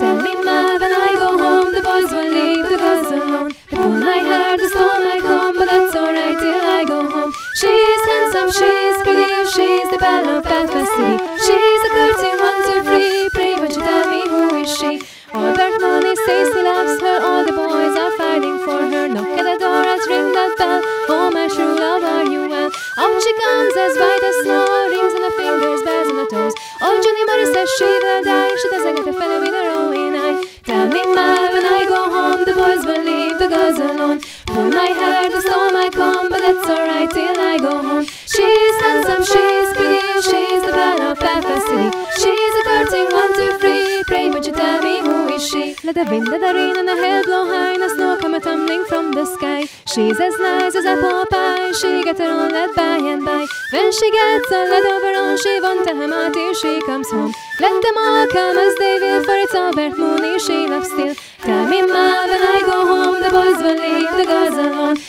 Tell me, Ma, when I go home, the boys will leave the girls alone. They pull my hair, the storm I come, but that's alright till I go home. She's handsome, she's pretty, she's the belle of Belfast City. She's a curtain, one, two, three. Pray, would you tell me who is she? Albert Mooney says he loves her, all the boys are fighting for her. Knock at the door, let's ring that bell. Oh, my true love, are you well? Out she comes as white as snow, rings on the fingers, bells on the toes. Oh, Johnny Murray says she will die, she doesn't get a fellow Pull my hair, the storm I come, but that's alright till I go home. She's handsome, she's pretty, she's the belle of Belfast City. She's a curtain, one, two, three. Pray, would you tell me who is she? Let the wind, let the rain, and the hail blow high, and the snow come a tumbling from the sky. She's as nice as apple pie, she gets her own led by and by. When she gets a led over on, she won't tell him out till she comes home. Let them all come as they will, for it's all Albert Mooney she loves still.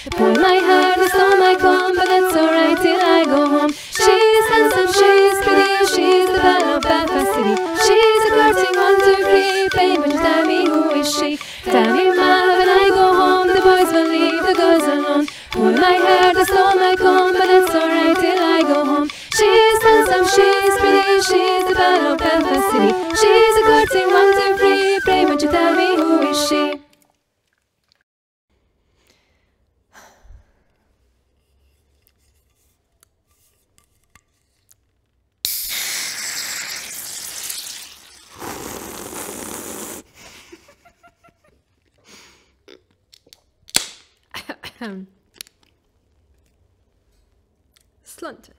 Pull my hair, the storm I come, but that's alright till I go home. She's handsome, she's pretty, she's the belle of Belfast City. She's a curtain, one, two, three. Pray, would you tell me who is she? Tell me, Ma, when I go home, the boys will leave the girls alone. Pull my hair, the storm I come, but that's alright till I go home. She's handsome, she's pretty, she's the belle of Belfast City. She's a curtain, one, two, three. Hmm. Sláinte.